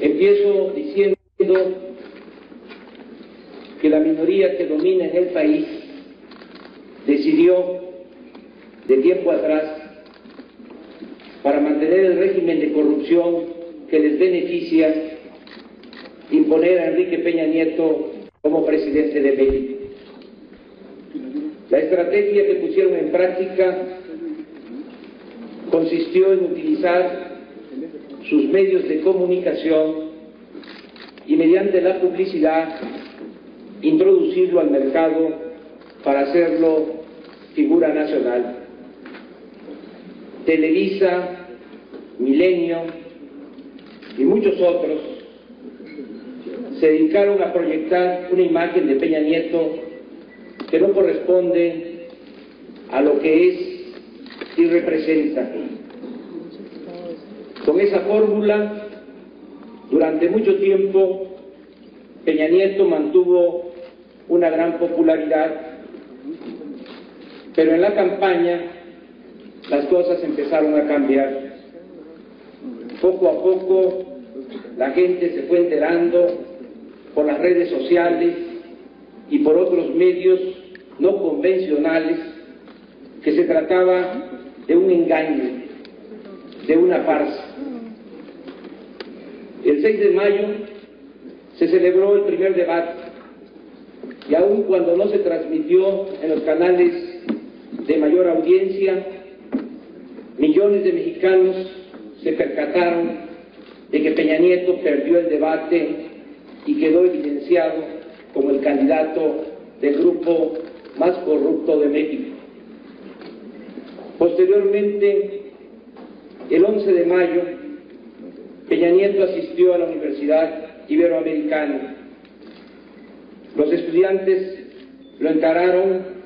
Empiezo diciendo que la minoría que domina en el país decidió de tiempo atrás para mantener el régimen de corrupción que les beneficia imponer a Enrique Peña Nieto como presidente de México. La estrategia que pusieron en práctica consistió en utilizar sus medios de comunicación y mediante la publicidad introducirlo al mercado para hacerlo figura nacional. Televisa, Milenio y muchos otros se dedicaron a proyectar una imagen de Peña Nieto que no corresponde a lo que es y representa. Con esa fórmula, durante mucho tiempo, Peña Nieto mantuvo una gran popularidad, pero en la campaña las cosas empezaron a cambiar. Poco a poco la gente se fue enterando por las redes sociales y por otros medios no convencionales que se trataba de un engaño, de una farsa. El 6 de mayo se celebró el primer debate y aun cuando no se transmitió en los canales de mayor audiencia, millones de mexicanos se percataron de que Peña Nieto perdió el debate y quedó evidenciado como el candidato del grupo más corrupto de México. Posteriormente, el 11 de mayo, Peña Nieto asistió a la Universidad Iberoamericana. Los estudiantes lo encararon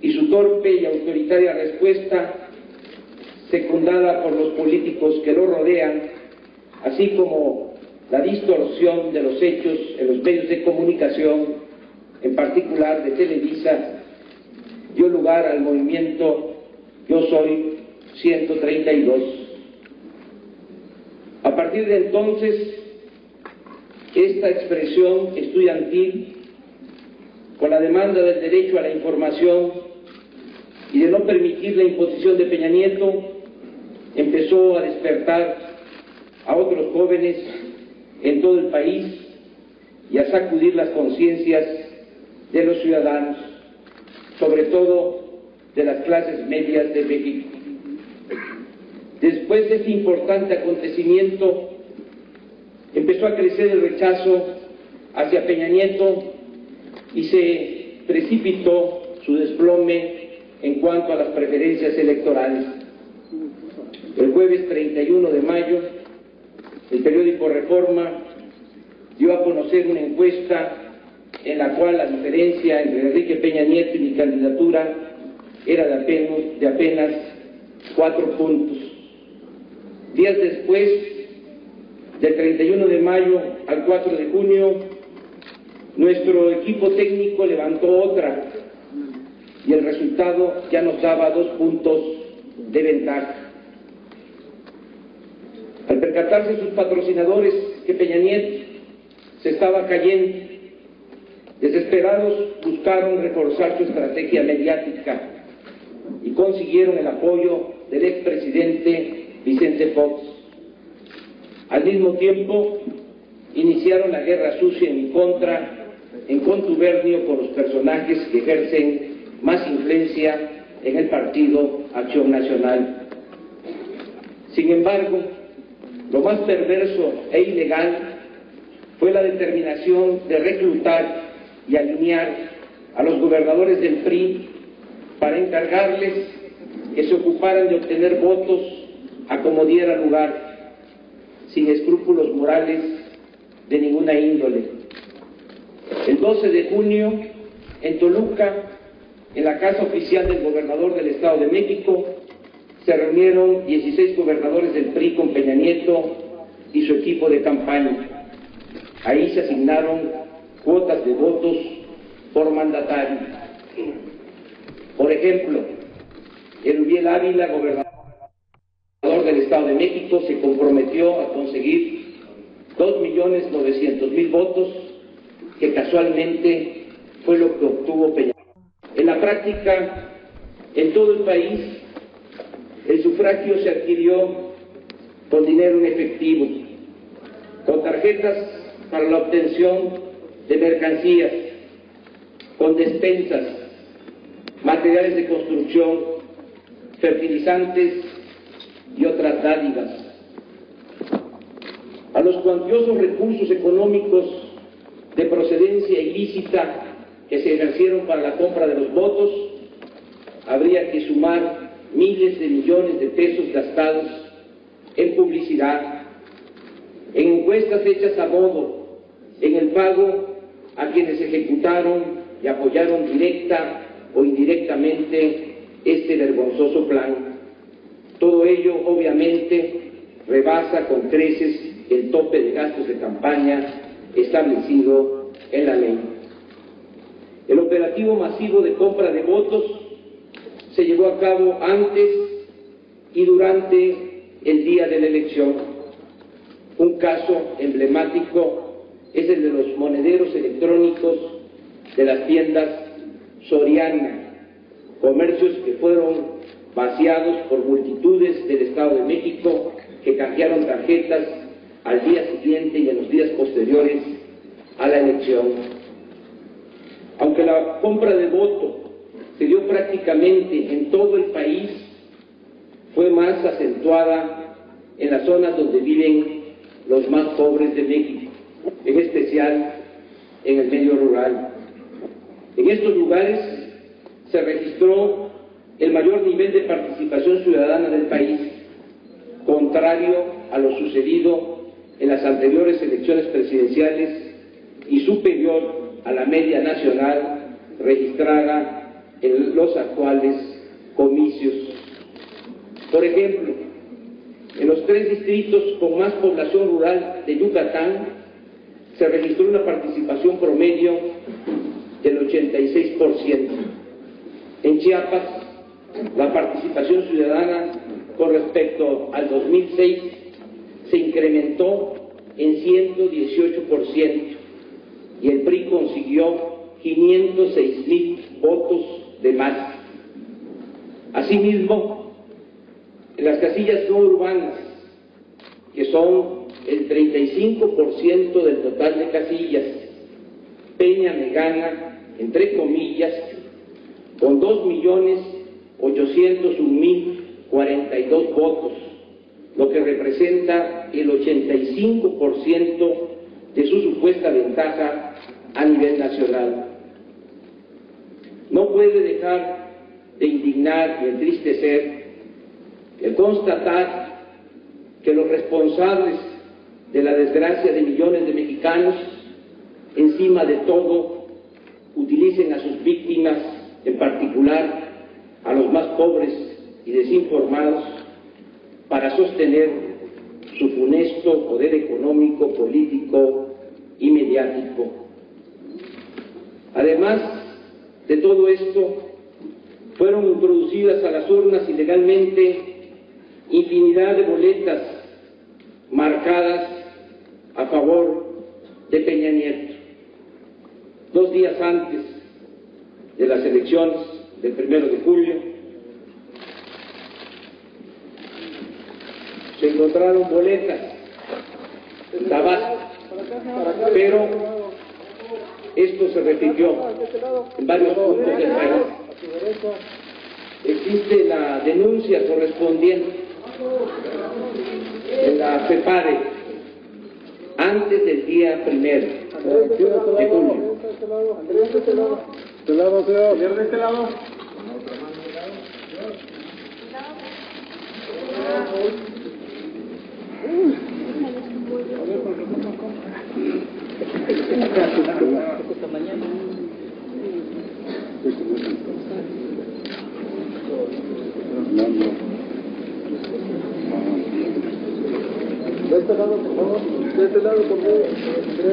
y su torpe y autoritaria respuesta, secundada por los políticos que lo rodean, así como la distorsión de los hechos en los medios de comunicación, en particular de Televisa, dio lugar al movimiento Yo Soy 132. A partir de entonces, esta expresión estudiantil, con la demanda del derecho a la información y de no permitir la imposición de Peña Nieto, empezó a despertar a otros jóvenes en todo el país y a sacudir las conciencias de los ciudadanos, sobre todo de las clases medias de México. Después de este importante acontecimiento, empezó a crecer el rechazo hacia Peña Nieto y se precipitó su desplome en cuanto a las preferencias electorales. El jueves 31 de mayo, el periódico Reforma dio a conocer una encuesta en la cual la diferencia entre Enrique Peña Nieto y mi candidatura era de apenas, de apenas cuatro puntos. Días después, del 31 de mayo al 4 de junio, nuestro equipo técnico levantó otra y el resultado ya nos daba dos puntos de ventaja. Al percatarse sus patrocinadores que Peña Nieto se estaba cayendo, desesperados buscaron reforzar su estrategia mediática y consiguieron el apoyo del expresidente Vicente Fox. Al mismo tiempo, iniciaron la guerra sucia en contra, en contubernio con los personajes que ejercen más influencia en el Partido Acción Nacional. Sin embargo, lo más perverso e ilegal fue la determinación de reclutar y alinear a los gobernadores del PRI para encargarles que se ocuparan de obtener votos a como lugar, sin escrúpulos morales de ninguna índole. El 12 de junio, en Toluca, en la casa oficial del gobernador del Estado de México, se reunieron 16 gobernadores del PRI con Peña Nieto y su equipo de campaña. Ahí se asignaron cuotas de votos por mandatario. Por ejemplo, Erubiel Ávila, gobernador del Estado de México, se comprometió a conseguir 2.900.000 votos, que casualmente fue lo que obtuvo Peña. En la práctica, en todo el país, el sufragio se adquirió con dinero en efectivo, con tarjetas para la obtención de mercancías, con despensas, materiales de construcción, fertilizantes y otras dádivas. A los cuantiosos recursos económicos de procedencia ilícita que se ejercieron para la compra de los votos, habría que sumar miles de millones de pesos gastados en publicidad, en encuestas hechas a modo, en el pago a quienes ejecutaron y apoyaron directa o indirectamente este vergonzoso plan. Todo ello obviamente rebasa con creces el tope de gastos de campaña establecido en la ley. El operativo masivo de compra de votos se llevó a cabo antes y durante el día de la elección. Un caso emblemático es el de los monederos electrónicos de las tiendas Soriana, comercios que fueron vaciados por multitudes del Estado de México que canjearon tarjetas al día siguiente y en los días posteriores a la elección. Aunque la compra de voto se dio prácticamente en todo el país, fue más acentuada en las zonas donde viven los más pobres de México en especial en el medio rural. En estos lugares se registró el mayor nivel de participación ciudadana del país, contrario a lo sucedido en las anteriores elecciones presidenciales y superior a la media nacional registrada en los actuales comicios. Por ejemplo, en los tres distritos con más población rural de Yucatán, se registró una participación promedio del 86%. En Chiapas, la participación ciudadana con respecto al 2006 se incrementó en 118% y el PRI consiguió 506 mil votos de más. Asimismo, en las casillas no urbanas, que son el 35% del total de casillas. Peña me gana, entre comillas, con 2.801.042 votos, lo que representa el 85% de su supuesta ventaja a nivel nacional. No puede dejar de indignar y entristecer el constatar que los responsables de la desgracia de millones de mexicanos, encima de todo, utilicen a sus víctimas, en particular a los más pobres y desinformados, para sostener su funesto poder económico, político y mediático. Además de todo esto, fueron introducidas a las urnas ilegalmente infinidad de boletas marcadas a favor de Peña Nieto. Dos días antes de las elecciones del primero de julio, se encontraron boletas, Tabasco, pero esto se repitió en varios puntos del país. Existe la denuncia correspondiente en la FEPARE antes del día primero de julio. De este lado. De este lado, señor. de este lado. De este lado, por favor. Este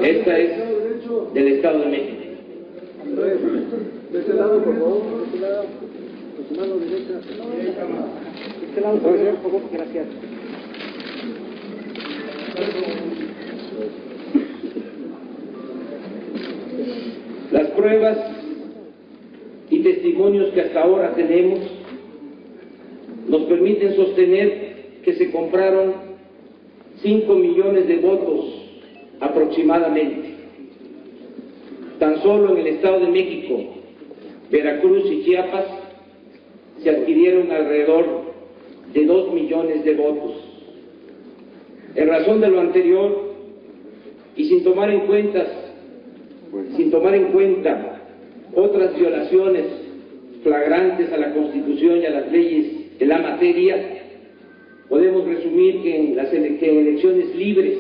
Esta es del Estado de México. De este lado, por favor. De este lado lado también un poco, gracias. Las pruebas y testimonios que hasta ahora tenemos nos permiten sostener que se compraron 5 millones de votos aproximadamente, tan solo en el Estado de México, Veracruz y Chiapas se adquirieron alrededor de 2 millones de votos. En razón de lo anterior, y sin tomar en cuenta, sin tomar en cuenta otras violaciones flagrantes a la Constitución y a las leyes de la materia, podemos resumir que en las elecciones libres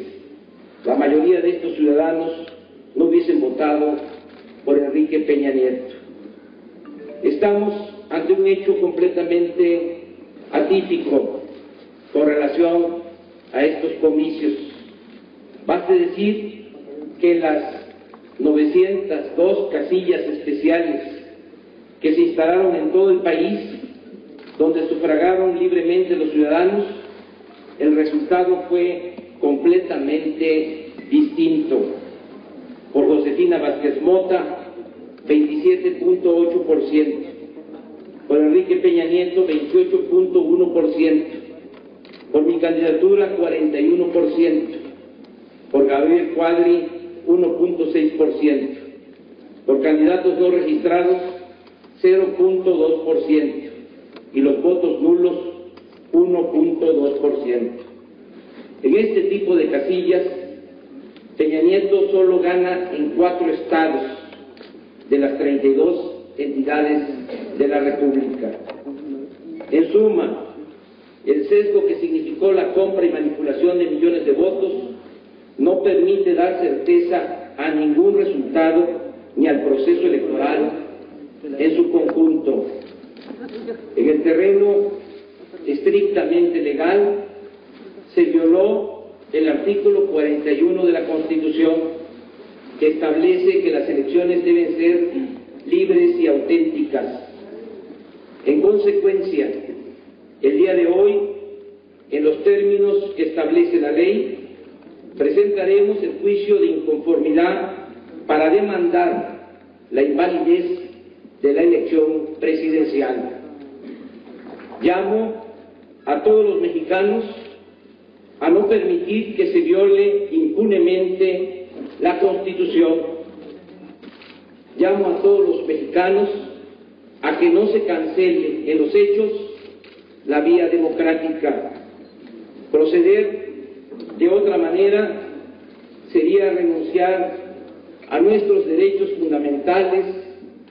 la mayoría de estos ciudadanos no hubiesen votado por Enrique Peña Nieto. Estamos ante un hecho completamente con relación a estos comicios. Baste decir que las 902 casillas especiales que se instalaron en todo el país, donde sufragaron libremente los ciudadanos, el resultado fue completamente distinto. Por Josefina Vázquez Mota, 27.8%. Por Enrique Peña Nieto, 28.1%. Por mi candidatura, 41%. Por Gabriel Cuadri, 1.6%. Por candidatos no registrados, 0.2%. Y los votos nulos, 1.2%. En este tipo de casillas, Peña Nieto solo gana en cuatro estados de las 32 entidades de la República. En suma, el sesgo que significó la compra y manipulación de millones de votos no permite dar certeza a ningún resultado ni al proceso electoral en su conjunto. En el terreno estrictamente legal se violó el artículo 41 de la Constitución que establece que las elecciones deben ser libres y auténticas. En consecuencia, el día de hoy, en los términos que establece la ley, presentaremos el juicio de inconformidad para demandar la invalidez de la elección presidencial. Llamo a todos los mexicanos a no permitir que se viole impunemente la Constitución. Llamo a todos los mexicanos a que no se cancele en los hechos la vía democrática. Proceder de otra manera sería renunciar a nuestros derechos fundamentales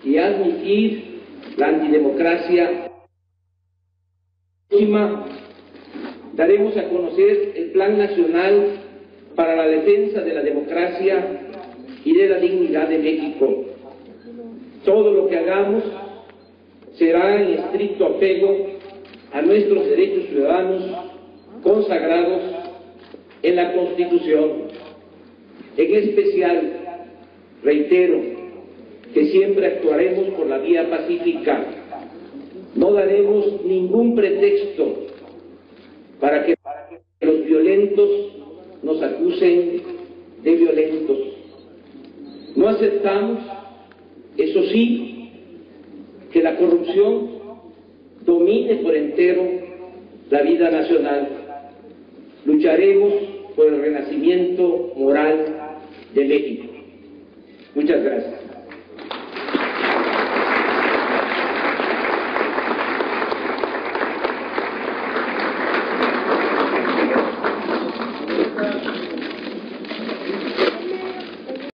y admitir la antidemocracia. Daremos a conocer el Plan Nacional para la defensa de la democracia y de la dignidad de México. Todo lo que hagamos será en estricto apego a nuestros derechos ciudadanos consagrados en la Constitución. En especial, reitero que siempre actuaremos por la vía pacífica. No daremos ningún pretexto para que los violentos nos acusen de violentos. No aceptamos, eso sí, que la corrupción domine por entero la vida nacional. Lucharemos por el renacimiento moral de México. Muchas gracias.